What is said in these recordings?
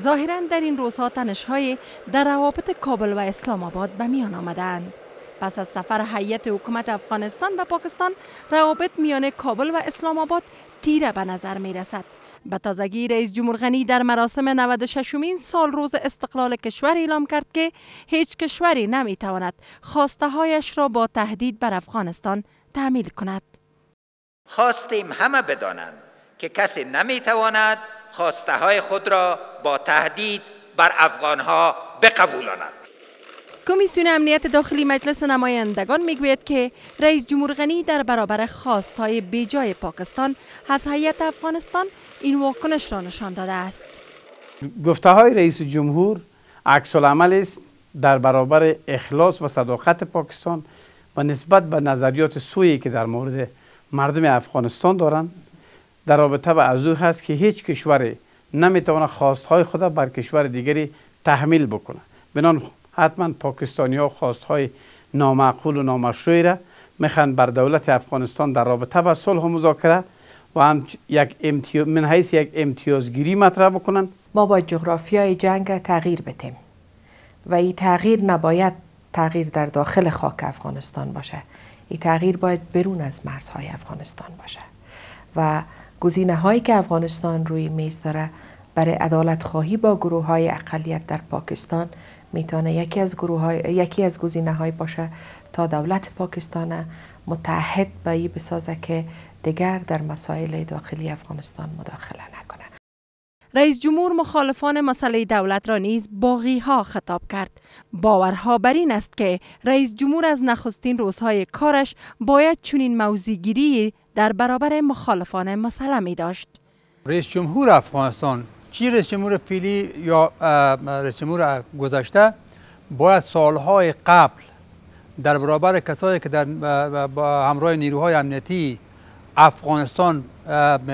ظاهرا در این روزها تنش‌های در روابط کابل و اسلام آباد به میان آمدند. پس از سفر هیئت حکومت افغانستان و پاکستان روابط میان کابل و اسلام آباد تیره به نظر می رسد. به تازگی رئیس جمهور غنی در مراسم 96 مین سال روز استقلال کشور اعلام کرد که هیچ کشوری نمی تواند خواسته هایش را با تهدید بر افغانستان تعمیل کند. خواستیم همه بدانند که کسی نمی تواند خواسته های خود را با تهدید بر افغان ها بقبولاند. کمیسیون امنیت داخلی مجلس نمایندگان می‌گوید که رئیس جمهور غنی در برابر خواستهای بیجای پاکستان از هیئت افغانستان این واکنش را نشان داده است گفته های رئیس جمهور عکس العمل است در برابر اخلاص و صداقت پاکستان و نسبت به نظریات سویی که در مورد مردم افغانستان دارند در رابطه به از هست که هیچ کشوری نمی‌تواند خواستهای خود بر کشور دیگری تحمیل بکنه بنان حتما پاکستانی ها خواست های نامعقول و نامشروعی را می‌خوان بر دولت افغانستان در رابطه با صلح و مذاکره و هم یک امتیاز من حیث یک امتیازگیری مطرح بکنن ما با جغرافیای جنگ تغییر بتیم و این تغییر نباید تغییر در داخل خاک افغانستان باشه. این تغییر باید برون از مرزهای افغانستان باشه و گزینه هایی که افغانستان روی میز داره برای عدالت خواهی با گروه های اقلیت در پاکستان می‌تونه یکی از گروه های، یکی از گزینه های باشه تا دولت پاکستان متحد به ای بسازه که دیگر در مسائل داخلی افغانستان مداخله نکنه رئیس جمهور مخالفان مسئله دولت را نیز باغی ها خطاب کرد. باورها بر این است که رئیس جمهور از نخستین روزهای کارش باید چنین موضوعگیری در برابر مخالفان مسئله می داشت. رئیس جمهور افغانستان چی رئیس جمهور فیلی یا رئیس جمهور گذشته باید سالهای قبل در برابر کسایی که در همراه نیروهای امنیتی افغانستان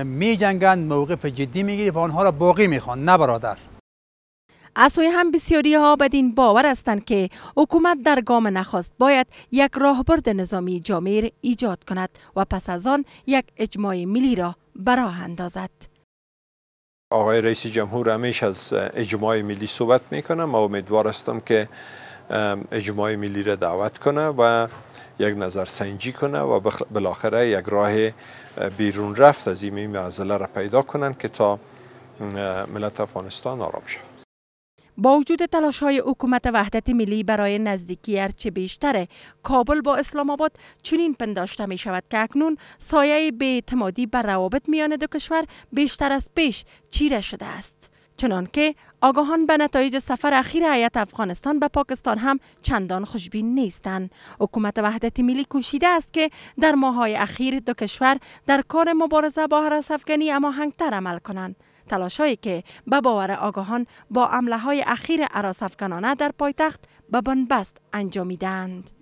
می جنگند موقف جدی می‌گیرد و آنها را باقی می‌خوان. نه برادر. از سوی هم بسیاری ها بدین باور هستند که حکومت در گام نخواست باید یک راهبرد نظامی جامع ایجاد کند و پس از آن یک اجماع ملی را براه اندازد. آقای رئیس جمهور همیش از اجماع ملی صحبت می‌کنه ما امیدوار هستم که اجماع ملی را دعوت کنه و یک نظر سنجی کنه و بالاخره یک راه بیرون رفت از این معضله را پیدا کنند که تا ملت افغانستان آرام شود. با وجود تلاش های حکومت وحدت ملی برای نزدیکی هرچه بیشتر کابل با اسلام آباد چنین پنداشته می شود که اکنون سایه به اعتمادی بر روابط میان دو کشور بیشتر از پیش چیره شده است. چنانکه آگاهان به نتایج سفر اخیر هیئت افغانستان به پاکستان هم چندان خوشبین نیستند حکومت وحدت ملی کوشیده است که در ماههای اخیر دو کشور در کار مبارزه با هرس افغانی اما هنگتر عمل کنند تلاشهایی که به باور آگاهان با عمله های اخیر عراس افغانانه در پایتخت به بنبست انجامیدند.